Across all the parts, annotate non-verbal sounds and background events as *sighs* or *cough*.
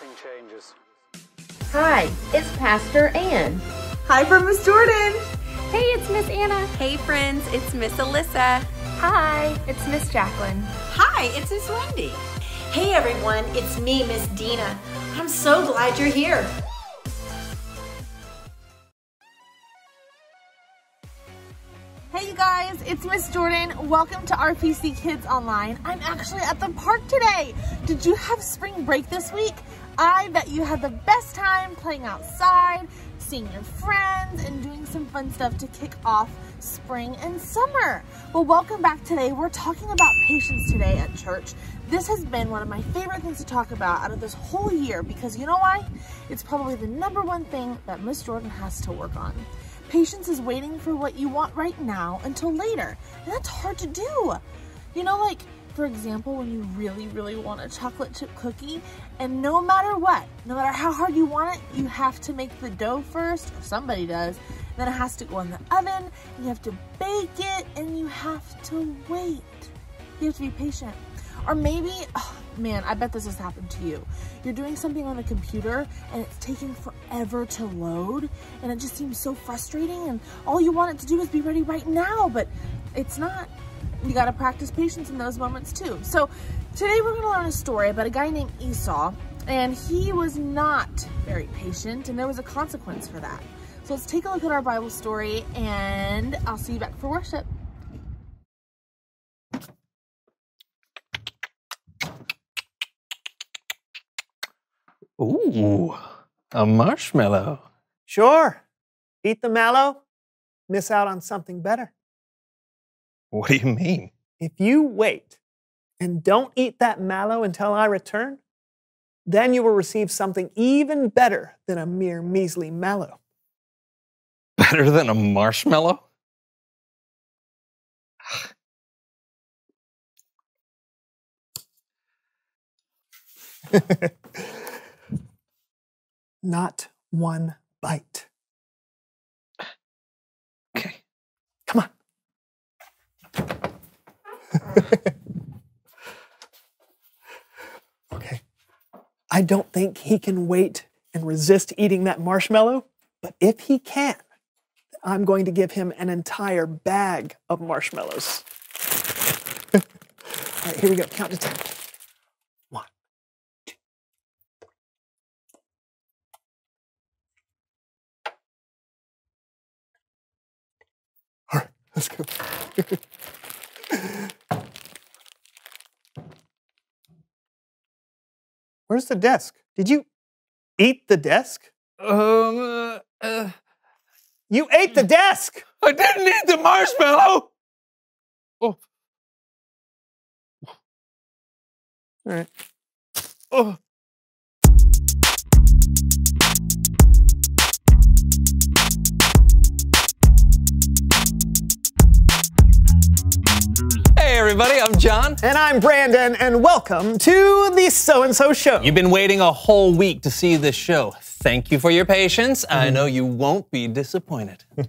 nothing changes. Hi, it's Pastor Ann. Hi from Miss Jordan. Hey, it's Miss Anna. Hey friends, it's Miss Alyssa. Hi, it's Miss Jacqueline. Hi, it's Miss Wendy. Hey everyone, it's me, Miss Dina. I'm so glad you're here. Hey you guys, it's Miss Jordan. Welcome to RPC Kids Online. I'm actually at the park today. Did you have spring break this week? I bet you had the best time playing outside, seeing your friends, and doing some fun stuff to kick off spring and summer. Well, welcome back today. We're talking about patience today at church. This has been one of my favorite things to talk about out of this whole year because you know why? It's probably the number one thing that Miss Jordan has to work on. Patience is waiting for what you want right now until later. And that's hard to do. You know, like, for example, when you really, really want a chocolate chip cookie, and no matter what, no matter how hard you want it, you have to make the dough first, or somebody does, then it has to go in the oven, you have to bake it, and you have to wait. You have to be patient. Or maybe, oh, man, I bet this has happened to you. You're doing something on a computer and it's taking forever to load and it just seems so frustrating and all you want it to do is be ready right now, but it's not. You gotta practice patience in those moments too. So today we're gonna learn a story about a guy named Esau and he was not very patient and there was a consequence for that. So let's take a look at our Bible story and I'll see you back for worship. Ooh, a marshmallow. Sure. Eat the mallow, miss out on something better. What do you mean? If you wait and don't eat that mallow until I return, then you will receive something even better than a mere measly mallow. *laughs* Better than a marshmallow? *sighs* Not one bite. Okay. Come on. *laughs* okay. I don't think he can wait and resist eating that marshmallow, but if he can, I'm going to give him an entire bag of marshmallows. *laughs* All right, here we go. Count to 10. One, two. All right, let's go. *laughs* Where's the desk? Did you eat the desk? Um, uh, uh, You ate the desk! I didn't eat the marshmallow. Oh, All right. oh. Hey, everybody, I'm John. And I'm Brandon, and welcome to the So and So Show. You've been waiting a whole week to see this show. Thank you for your patience. I know you won't be disappointed. *laughs* Did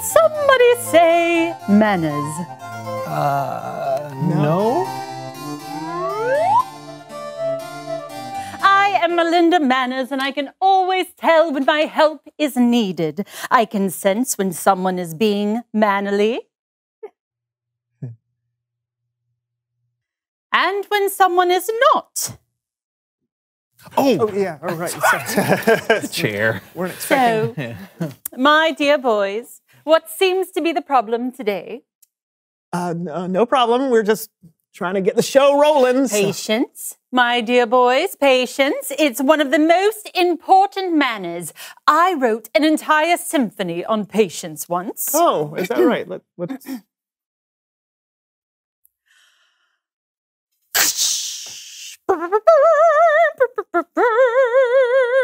somebody say manners? Uh, no. I Melinda Manners, and I can always tell when my help is needed. I can sense when someone is being mannerly. *laughs* and when someone is not. Oh, Oh, yeah, all right. Sorry. *laughs* chair. Weren't expecting. So, *laughs* my dear boys, what seems to be the problem today? Uh, no, no problem. We're just trying to get the show rolling. Patience, my dear boys, patience. It's one of the most important manners. I wrote an entire symphony on patience once. Oh, is that right? Let, let's. *clears throat* *clears throat*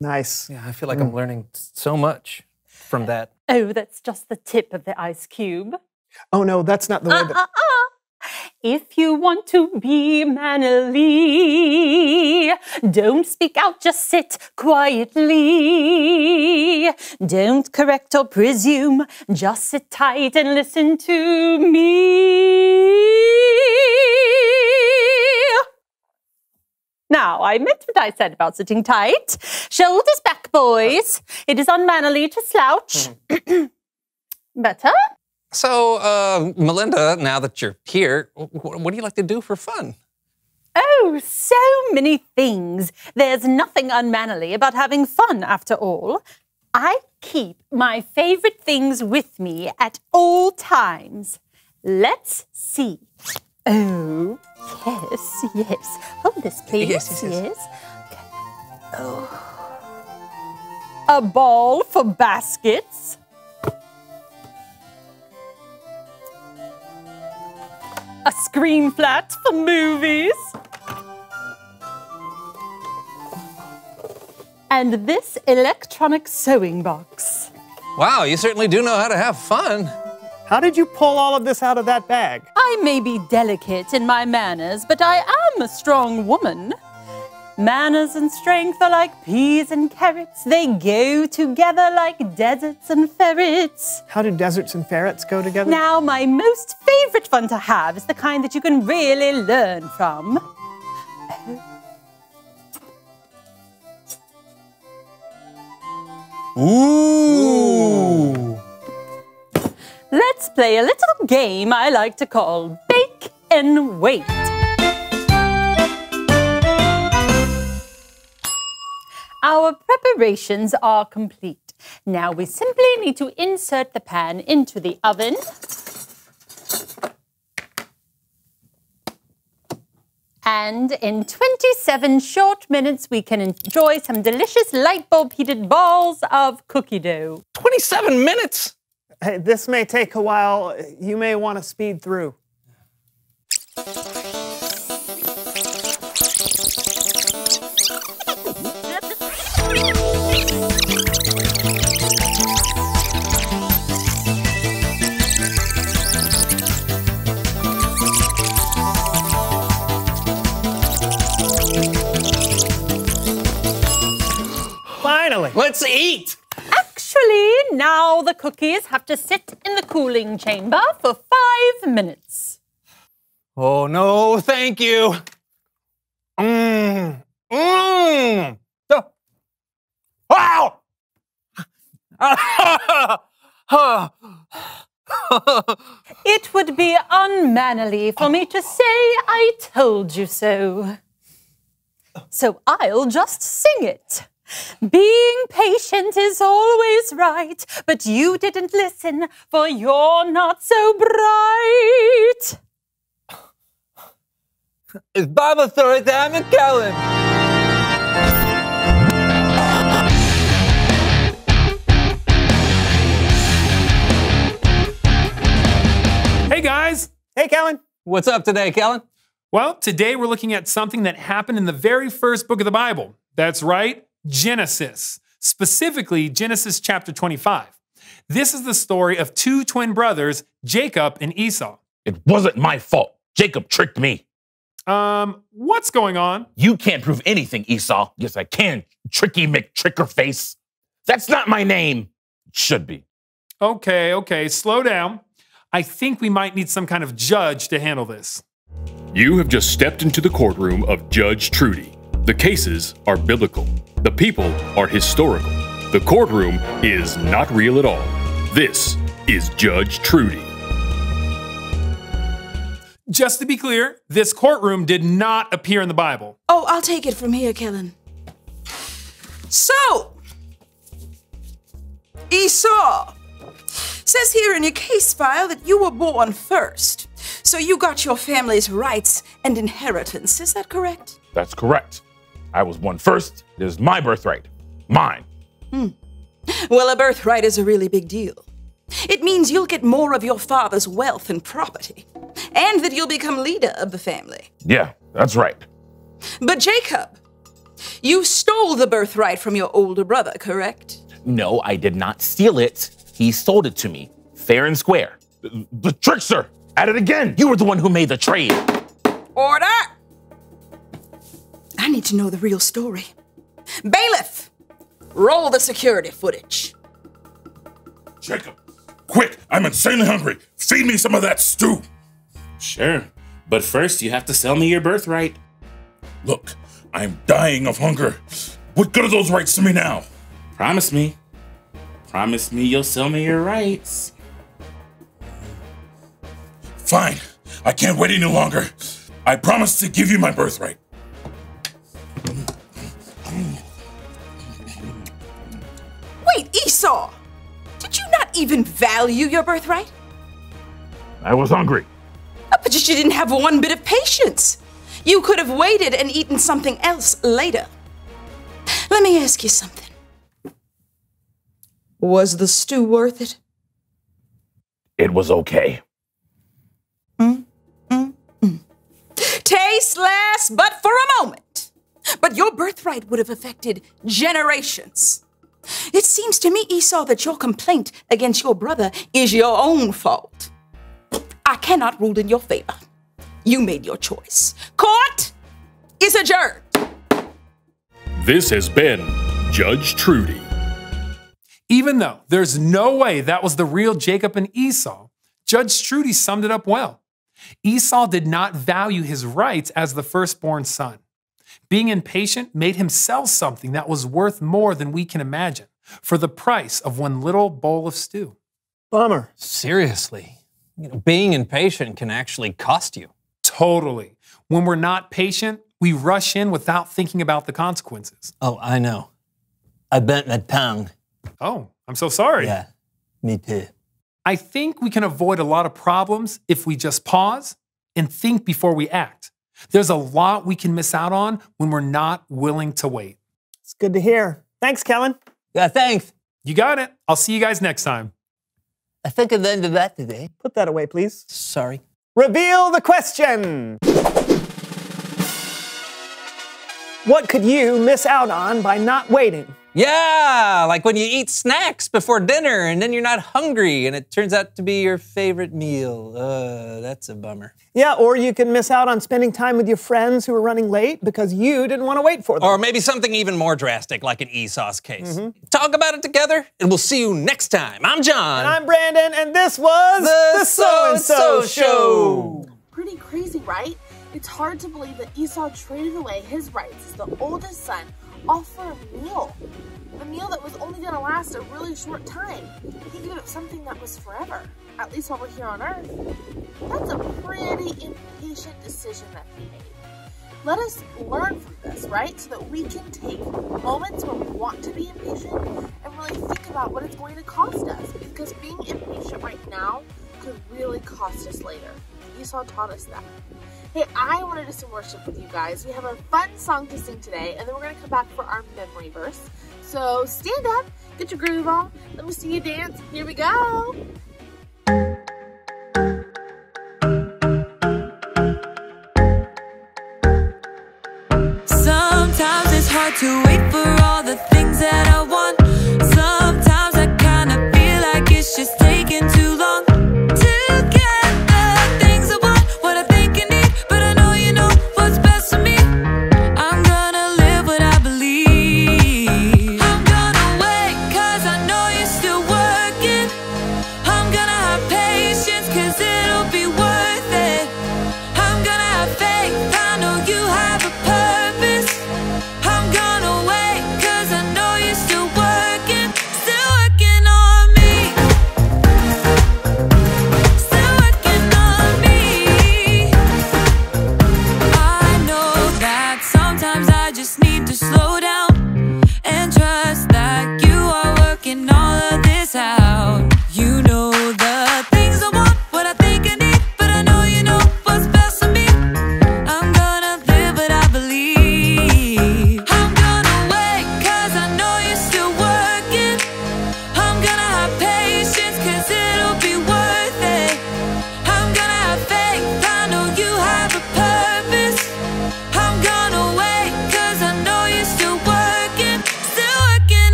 Nice. Yeah, I feel like I'm learning so much from that. Oh, that's just the tip of the ice cube. Oh no, that's not the way Uh, that. uh, uh. If you want to be manly, don't speak out, just sit quietly. Don't correct or presume, just sit tight and listen to me. Now, I meant what I said about sitting tight. Shoulders back, boys. It is unmannerly to slouch. *clears throat* Better? So, uh, Melinda, now that you're here, what do you like to do for fun? Oh, so many things. There's nothing unmannerly about having fun, after all. I keep my favorite things with me at all times. Let's see. Oh, yes, yes. Hold this, please. Yes, yes, yes. Okay. Oh. A ball for baskets. A screen flat for movies. And this electronic sewing box. Wow, you certainly do know how to have fun. How did you pull all of this out of that bag? I may be delicate in my manners, but I am a strong woman. Manners and strength are like peas and carrots. They go together like deserts and ferrets. How do deserts and ferrets go together? Now, my most favorite fun to have is the kind that you can really learn from. Ooh. Let's play a little game I like to call Bake and Wait. Our preparations are complete. Now we simply need to insert the pan into the oven. And in 27 short minutes, we can enjoy some delicious light bulb heated balls of cookie dough. 27 minutes? Hey, this may take a while. You may want to speed through. Finally. Let's eat. Now the cookies have to sit in the cooling chamber for five minutes. Oh, no, thank you. Mmm. Mmm. Oh. Wow. *laughs* It would be unmannerly for me to say I told you so. So I'll just sing it. Being patient is always right, but you didn't listen, for you're not so bright. It's Bible story time with Kellen. Hey guys! Hey, Kellen. What's up today, Kellen? Well, today we're looking at something that happened in the very first book of the Bible. That's right, Genesis. Specifically, Genesis chapter 25. This is the story of two twin brothers, Jacob and Esau. It wasn't my fault. Jacob tricked me. Um, what's going on? You can't prove anything, Esau. Yes, I can. Tricky McTrickerface. That's not my name. It should be. Okay, okay, slow down. I think we might need some kind of judge to handle this. You have just stepped into the courtroom of Judge Trudy. The cases are biblical. The people are historical. The courtroom is not real at all. This is Judge Trudy. Just to be clear, this courtroom did not appear in the Bible. Oh, I'll take it from here, Kellen. So, Esau says here in your case file that you were born first. So you got your family's rights and inheritance. Is that correct? That's correct. I was born first. It is my birthright. Mine. Hmm. Well, a birthright is a really big deal. It means you'll get more of your father's wealth and property, and that you'll become leader of the family. Yeah, that's right. But Jacob, you stole the birthright from your older brother, correct? No, I did not steal it. He sold it to me, fair and square. The, the trickster. At it again. You were the one who made the trade. Order! I need to know the real story. Bailiff, roll the security footage. Jacob, quick! I'm insanely hungry. Feed me some of that stew. Sure, but first you have to sell me your birthright. Look, I'm dying of hunger. What good are those rights to me now? Promise me. Promise me you'll sell me your rights. Fine. I can't wait any longer. I promise to give you my birthright. Esau! Did you not even value your birthright? I was hungry. Oh, but you didn't have one bit of patience. You could have waited and eaten something else later. Let me ask you something. Was the stew worth it? It was okay. Mm, mm, mm. Tasteless, but for a moment. But your birthright would have affected generations. It seems to me, Esau, that your complaint against your brother is your own fault. I cannot rule in your favor. You made your choice. Court is adjourned. This has been Judge Trudy. Even though there's no way that was the real Jacob and Esau, Judge Trudy summed it up well. Esau did not value his rights as the firstborn son. Being impatient made him sell something that was worth more than we can imagine for the price of one little bowl of stew. Bummer. Seriously. You know, being impatient can actually cost you. Totally. When we're not patient, we rush in without thinking about the consequences. Oh, I know. I bent my tongue. Oh, I'm so sorry. Yeah, me too. I think we can avoid a lot of problems if we just pause and think before we act. There's a lot we can miss out on when we're not willing to wait. It's good to hear. Thanks, Kellen. Yeah, thanks. You got it. I'll see you guys next time. I think of the end of that today. Put that away, please. Sorry. Reveal the question. What could you miss out on by not waiting? Yeah, like when you eat snacks before dinner and then you're not hungry and it turns out to be your favorite meal. Uh, that's a bummer. Yeah, or you can miss out on spending time with your friends who are running late because you didn't want to wait for them. Or maybe something even more drastic, like an Esau's case. Mhm. Talk about it together, and we'll see you next time. I'm John. And I'm Brandon, and this was The the So and So Show. Pretty crazy, right? It's hard to believe that Esau traded away his rights as the oldest son all for a meal. A meal that was only going to last a really short time. He gave up something that was forever, at least while we're here on Earth. That's a pretty impatient decision that he made. Let us learn from this, right? So that we can take moments where we want to be impatient and really think about what it's going to cost us. Because being impatient right now could really cost us later. Esau taught us that. Hey, I wanted to sing worship with you guys. We have a fun song to sing today, and then we're going to come back for our memory verse. So stand up, get your groove on. Let me see you dance. Here we go. Sometimes it's hard to wait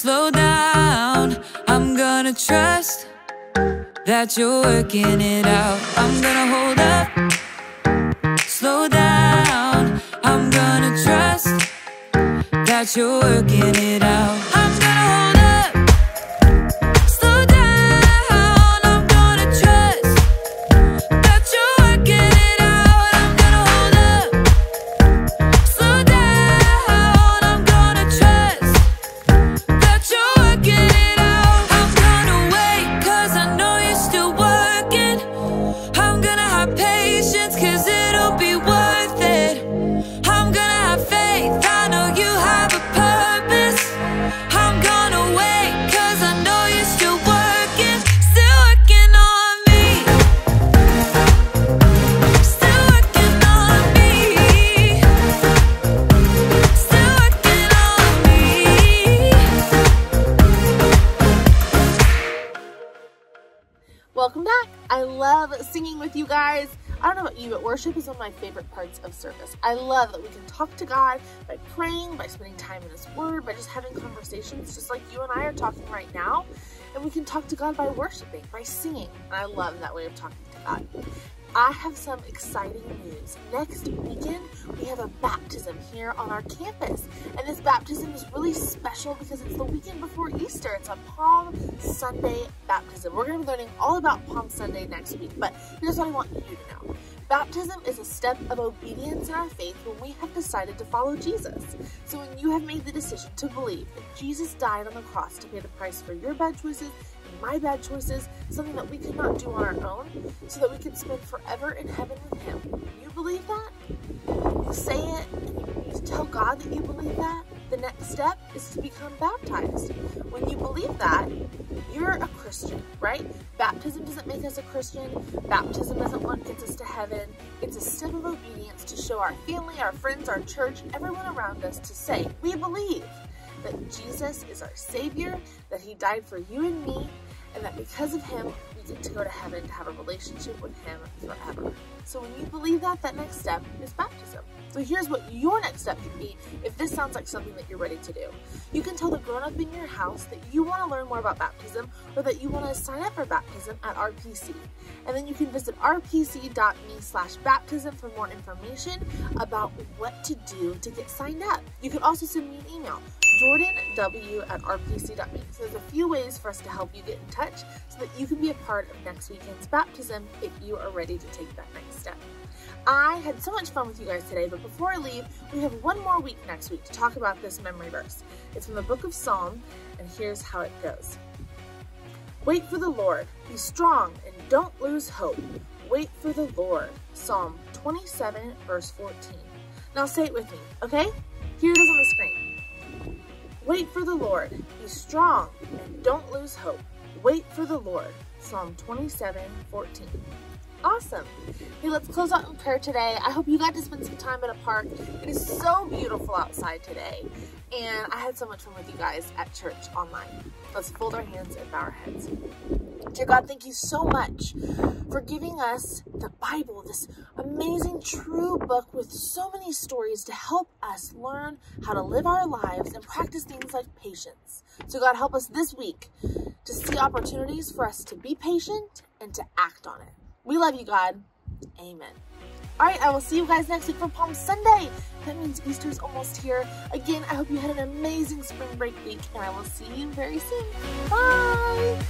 slow down. I'm gonna trust that you're working it out. I'm gonna hold up, slow down. I'm gonna trust that you're working it out. You, but worship is one of my favorite parts of service. I love that we can talk to God by praying, by spending time in His Word, by just having conversations, just like you and I are talking right now. And we can talk to God by worshiping, by singing. And I love that way of talking to God. I have some exciting news. Next weekend, we have a baptism here on our campus. And this baptism is really special because it's the weekend before Easter. It's a Palm Sunday baptism. We're going to be learning all about Palm Sunday next week, but here's what I want you to know. Baptism is a step of obedience in our faith when we have decided to follow Jesus. So when you have made the decision to believe that Jesus died on the cross to pay the price for your bad choices and my bad choices, something that we could not do on our own, so that we can spend forever in heaven with Him. You believe that? You say it and you tell God that you believe that. The next step is to become baptized. When you believe that, you're a Christian, right? Baptism doesn't make us a Christian. Baptism isn't what gets us to heaven. It's a step of obedience to show our family, our friends, our church, everyone around us to say, we believe that Jesus is our Savior, that He died for you and me, and that because of Him, to go to heaven to have a relationship with Him forever. So when you believe that, that next step is baptism. So here's what your next step can be if this sounds like something that you're ready to do. You can tell the grown up in your house that you want to learn more about baptism or that you want to sign up for baptism at RPC. And then you can visit rpc.me slash baptism for more information about what to do to get signed up. You can also send me an email, jordanw at rpc.me. So there's a few ways for us to help you get in touch so that you can be a part of next weekend's baptism if you are ready to take that next step. I had so much fun with you guys today, but before I leave, we have one more week next week to talk about this memory verse. It's from the book of Psalm, and here's how it goes. Wait for the Lord, be strong, and don't lose hope. Wait for the Lord. Psalm 27, verse 14. Now say it with me, okay? Here it is on the screen. Wait for the Lord, be strong, and don't lose hope. Wait for the Lord. Psalm 27, 14. Awesome. Hey, let's close out in prayer today. I hope you got to spend some time at a park. It is so beautiful outside today. And I had so much fun with you guys at church online. Let's fold our hands and bow our heads. Dear God, thank you so much for giving us the Bible, this amazing true book with so many stories to help us learn how to live our lives and practice things like patience. So God, help us this week to see opportunities for us to be patient and to act on it. We love you, God. Amen. All right, I will see you guys next week for Palm Sunday. That means Easter's almost here. Again, I hope you had an amazing spring break week, and I will see you very soon. Bye!